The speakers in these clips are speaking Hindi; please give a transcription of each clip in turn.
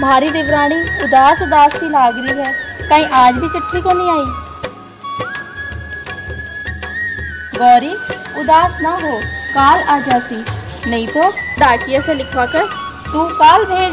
भारी देवरानी, उदास उदास सी लाग रही है। कहीं आज भी चिट्ठी को नहीं आई? गौरी, उदास ना हो, काल आ जाती। नहीं तो डाकिया से लिखवा कर तू काल भेज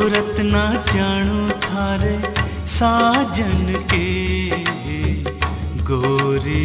सूरत ना जानू थारे साजन के गोरी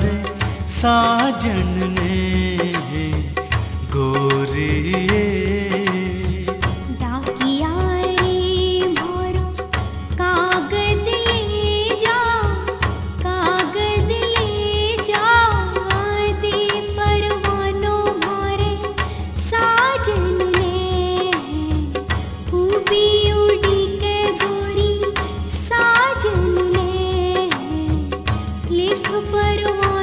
दे साजन ने गोरी you want.